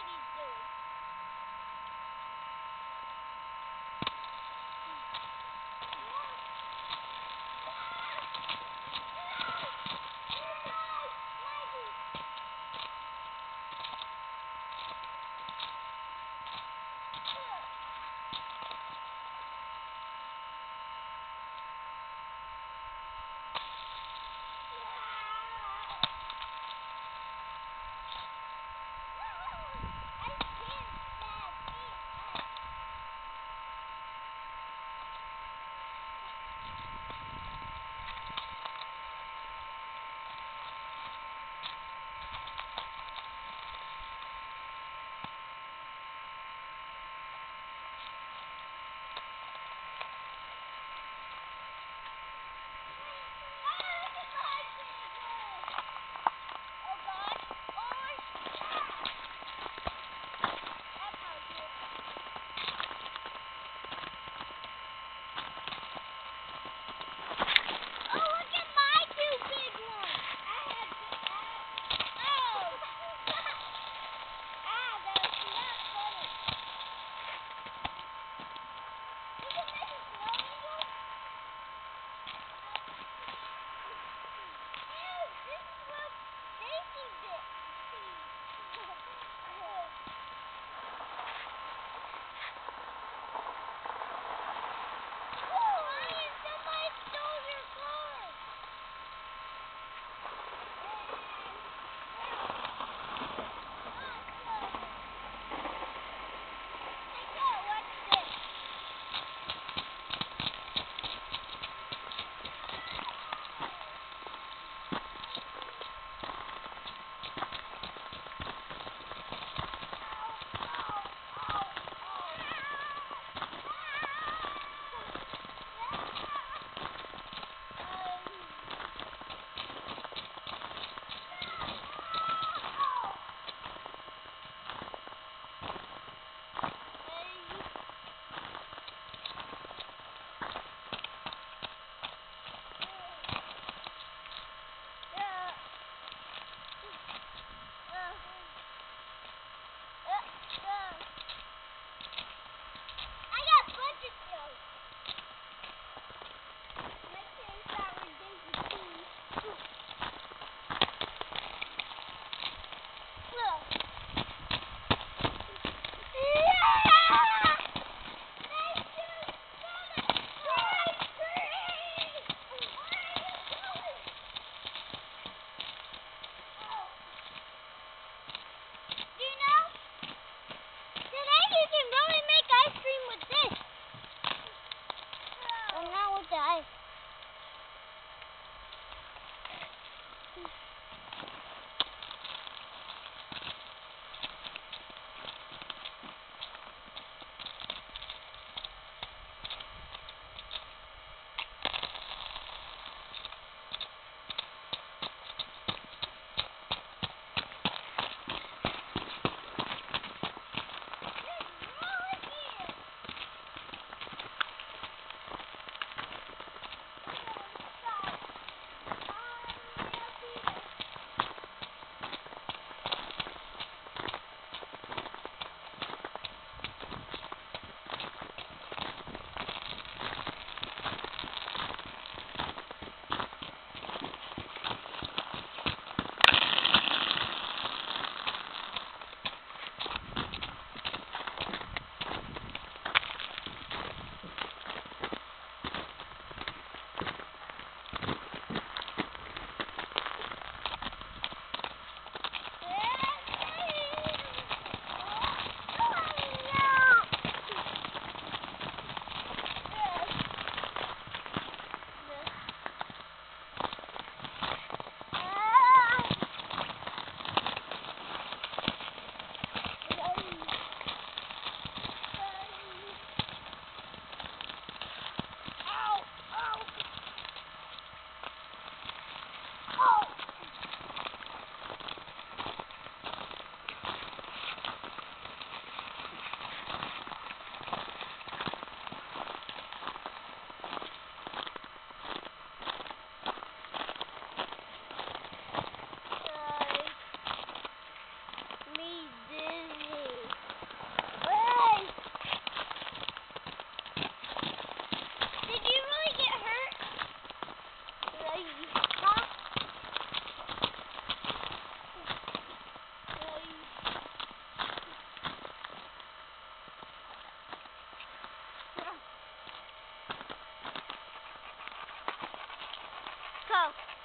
doing. you can really make ice cream with this. And not with the ice. out.